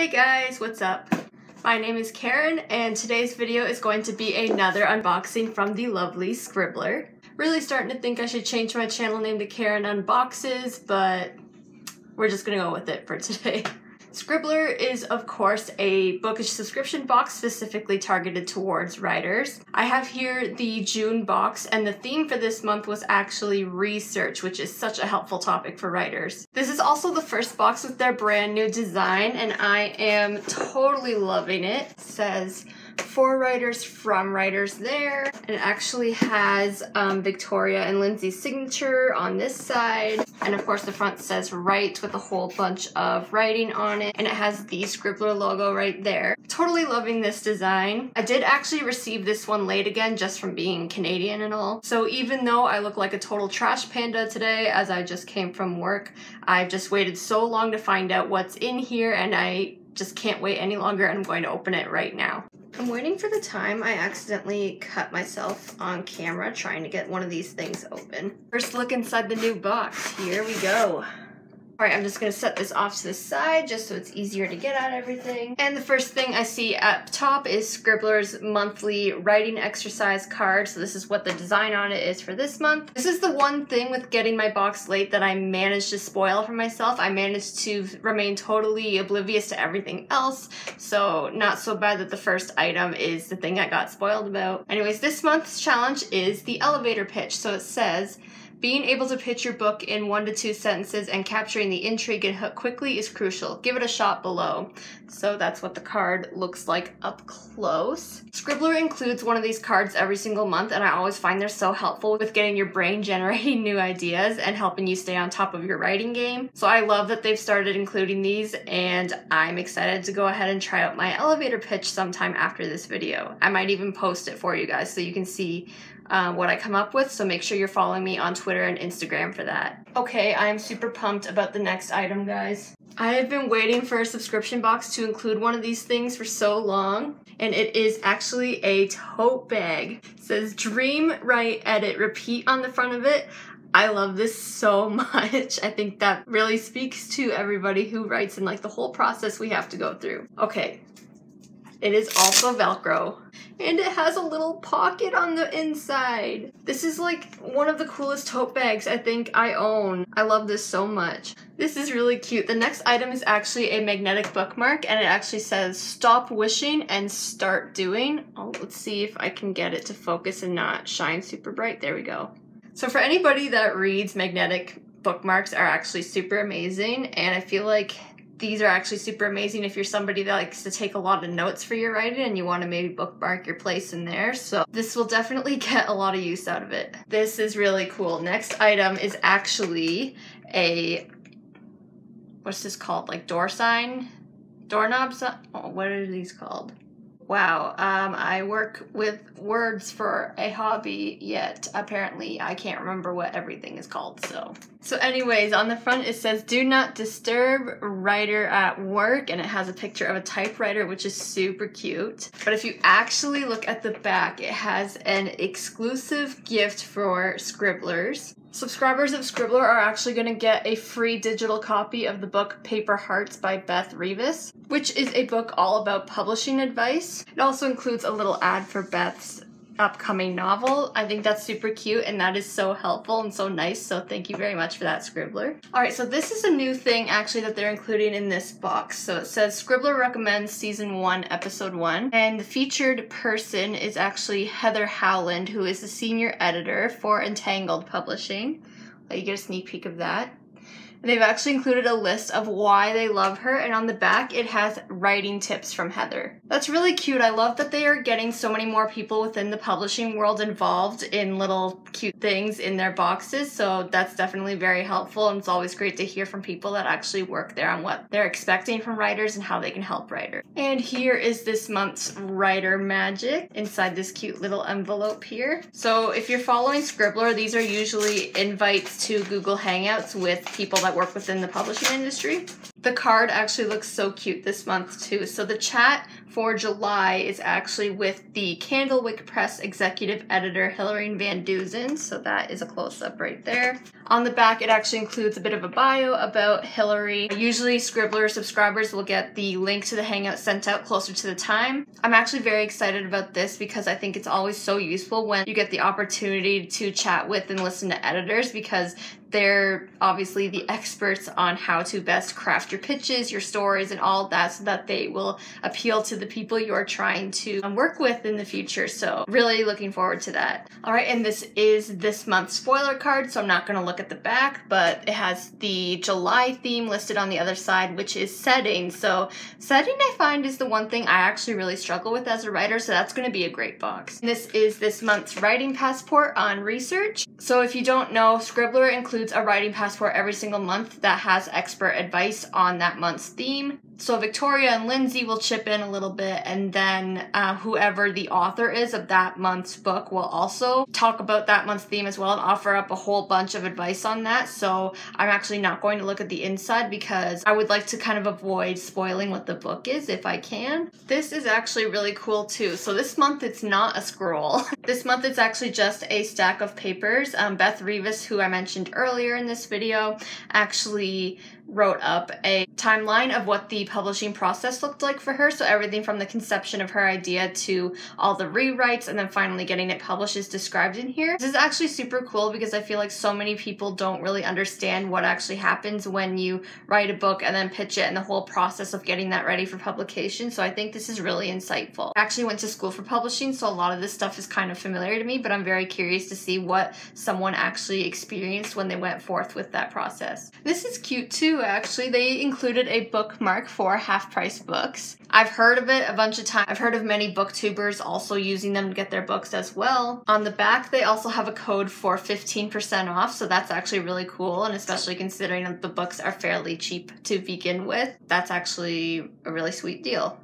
Hey guys, what's up? My name is Karyn and today's video is going to be another unboxing from the lovely Scribbler. Really starting to think I should change my channel name to Karyn Unboxes, but we're just gonna go with it for today. Scribbler is, of course, a bookish subscription box specifically targeted towards writers. I have here the June box, and the theme for this month was actually research, which is such a helpful topic for writers. This is also the first box with their brand new design, and I am totally loving it. it says, for writers from writers there. And it actually has um, Victoria and Lindsay's signature on this side. And of course the front says write with a whole bunch of writing on it. And it has the Scribbler logo right there. Totally loving this design. I did actually receive this one late again just from being Canadian and all. So even though I look like a total trash panda today as I just came from work, I've just waited so long to find out what's in here and I just can't wait any longer and I'm going to open it right now. I'm waiting for the time I accidentally cut myself on camera trying to get one of these things open. First look inside the new box. Here we go. All right, I'm just gonna set this off to the side just so it's easier to get at everything. And the first thing I see up top is Scribbler's monthly writing exercise card. So this is what the design on it is for this month. This is the one thing with getting my box late that I managed to spoil for myself. I managed to remain totally oblivious to everything else. So not so bad that the first item is the thing I got spoiled about. Anyways, this month's challenge is the elevator pitch. So it says, being able to pitch your book in one to two sentences and capturing the intrigue and hook quickly is crucial. Give it a shot below. So that's what the card looks like up close. Scribbler includes one of these cards every single month and I always find they're so helpful with getting your brain generating new ideas and helping you stay on top of your writing game. So I love that they've started including these and I'm excited to go ahead and try out my elevator pitch sometime after this video. I might even post it for you guys so you can see uh, what I come up with, so make sure you're following me on Twitter and Instagram for that. Okay, I am super pumped about the next item, guys. I have been waiting for a subscription box to include one of these things for so long, and it is actually a tote bag. It says dream, write, edit, repeat on the front of it. I love this so much. I think that really speaks to everybody who writes and like the whole process we have to go through. Okay, it is also Velcro. And it has a little pocket on the inside. This is like one of the coolest tote bags I think I own. I love this so much. This is really cute. The next item is actually a magnetic bookmark and it actually says stop wishing and start doing. Oh, let's see if I can get it to focus and not shine super bright. There we go. So for anybody that reads magnetic bookmarks are actually super amazing and I feel like these are actually super amazing if you're somebody that likes to take a lot of notes for your writing and you want to maybe bookmark your place in there. So this will definitely get a lot of use out of it. This is really cool. Next item is actually a, what's this called? Like door sign? Doorknob? Oh, what are these called? Wow, um, I work with words for a hobby, yet apparently I can't remember what everything is called, so. So anyways, on the front it says, do not disturb writer at work, and it has a picture of a typewriter, which is super cute. But if you actually look at the back, it has an exclusive gift for scribblers. Subscribers of Scribbler are actually going to get a free digital copy of the book Paper Hearts by Beth Revis, which is a book all about publishing advice. It also includes a little ad for Beth's upcoming novel. I think that's super cute and that is so helpful and so nice. So thank you very much for that, Scribbler. All right, so this is a new thing actually that they're including in this box. So it says Scribbler recommends season one, episode one. And the featured person is actually Heather Howland, who is the senior editor for Entangled Publishing. Let you get a sneak peek of that. They've actually included a list of why they love her, and on the back it has writing tips from Heather. That's really cute. I love that they are getting so many more people within the publishing world involved in little cute things in their boxes, so that's definitely very helpful, and it's always great to hear from people that actually work there on what they're expecting from writers and how they can help writers. And here is this month's writer magic inside this cute little envelope here. So if you're following Scribbler, these are usually invites to Google Hangouts with people that that work within the publishing industry. The card actually looks so cute this month too. So the chat for July is actually with the Candlewick Press executive editor Hilary Van Dusen. So that is a close up right there. On the back, it actually includes a bit of a bio about Hilary. Usually Scribbler subscribers will get the link to the Hangout sent out closer to the time. I'm actually very excited about this because I think it's always so useful when you get the opportunity to chat with and listen to editors because they're obviously the experts on how to best craft your pitches, your stories, and all that so that they will appeal to the people you're trying to um, work with in the future. So, really looking forward to that. All right, and this is this month's spoiler card, so I'm not going to look at the back, but it has the July theme listed on the other side, which is setting. So, setting I find is the one thing I actually really struggle with as a writer, so that's going to be a great box. This is this month's writing passport on research. So, if you don't know, Scribbler includes includes a writing passport every single month that has expert advice on that month's theme. So Victoria and Lindsay will chip in a little bit, and then uh, whoever the author is of that month's book will also talk about that month's theme as well and offer up a whole bunch of advice on that. So I'm actually not going to look at the inside because I would like to kind of avoid spoiling what the book is if I can. This is actually really cool too. So this month it's not a scroll. this month it's actually just a stack of papers. Um, Beth Revis, who I mentioned earlier in this video actually wrote up a timeline of what the publishing process looked like for her. So everything from the conception of her idea to all the rewrites and then finally getting it published is described in here. This is actually super cool because I feel like so many people don't really understand what actually happens when you write a book and then pitch it and the whole process of getting that ready for publication. So I think this is really insightful. I actually went to school for publishing, so a lot of this stuff is kind of familiar to me, but I'm very curious to see what someone actually experienced when they went forth with that process. This is cute too actually. They included a bookmark for half price books. I've heard of it a bunch of times. I've heard of many booktubers also using them to get their books as well. On the back, they also have a code for 15% off, so that's actually really cool, and especially considering that the books are fairly cheap to begin with, that's actually a really sweet deal.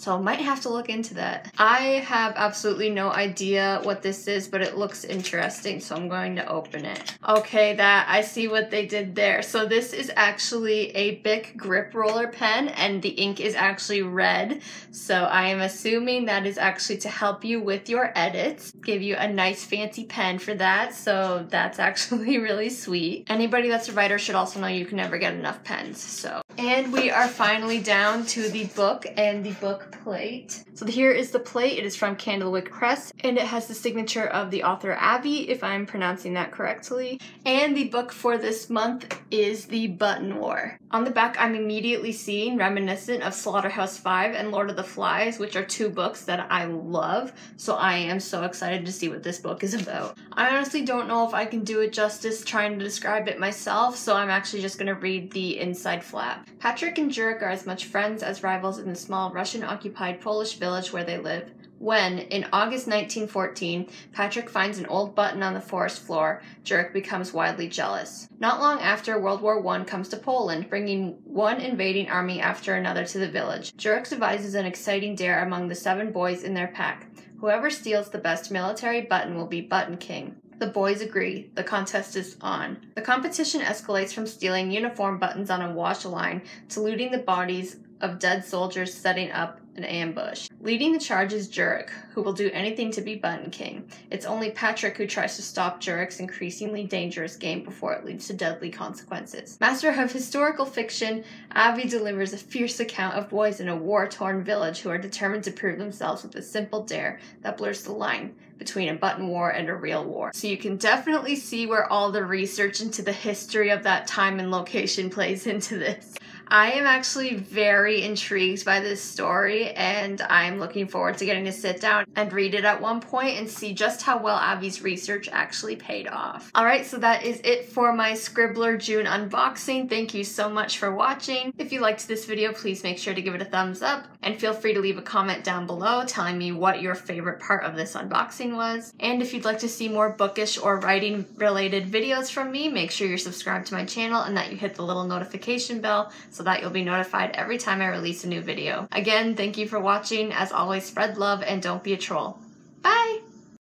So I might have to look into that. I have absolutely no idea what this is, but it looks interesting, so I'm going to open it. Okay, that I see what they did there. So this is actually a Bic grip roller pen, and the ink is actually red. So I am assuming that is actually to help you with your edits. Give you a nice fancy pen for that, so that's actually really sweet. Anybody that's a writer should also know you can never get enough pens, so. And we are finally down to the book and the book plate. So here is the plate. It is from Candlewick Press, and it has the signature of the author Abby, if I'm pronouncing that correctly. And the book for this month is The Button War. On the back, I'm immediately seeing reminiscent of Slaughterhouse 5 and Lord of the Flies, which are two books that I love, so I am so excited to see what this book is about. I honestly don't know if I can do it justice trying to describe it myself, so I'm actually just going to read the inside flap. Patrick and Jurek are as much friends as rivals in the small Russian occupied Polish village where they live. When, in August 1914, Patrick finds an old button on the forest floor, Jurek becomes wildly jealous. Not long after, World War I comes to Poland, bringing one invading army after another to the village. Jurek devises an exciting dare among the seven boys in their pack. Whoever steals the best military button will be Button King. The boys agree. The contest is on. The competition escalates from stealing uniform buttons on a wash line to looting the bodies of dead soldiers setting up an ambush. Leading the charge is Jurek, who will do anything to be Button King. It's only Patrick who tries to stop Jurek's increasingly dangerous game before it leads to deadly consequences. Master of historical fiction, Avi delivers a fierce account of boys in a war torn village who are determined to prove themselves with a simple dare that blurs the line between a button war and a real war. So you can definitely see where all the research into the history of that time and location plays into this. I am actually very intrigued by this story and I'm looking forward to getting to sit down and read it at one point and see just how well Abby's research actually paid off. Alright, so that is it for my Scribbler June unboxing. Thank you so much for watching. If you liked this video, please make sure to give it a thumbs up and feel free to leave a comment down below telling me what your favorite part of this unboxing was. And if you'd like to see more bookish or writing related videos from me, make sure you're subscribed to my channel and that you hit the little notification bell so so that you'll be notified every time I release a new video. Again, thank you for watching. As always, spread love and don't be a troll. Bye!